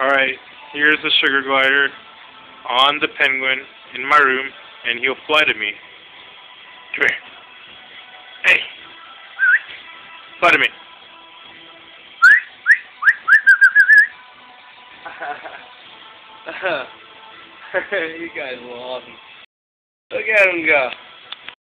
Alright, here's the sugar glider on the penguin in my room, and he'll fly to me. Come here. Hey! Fly to me. you guys are awesome. Look at him go.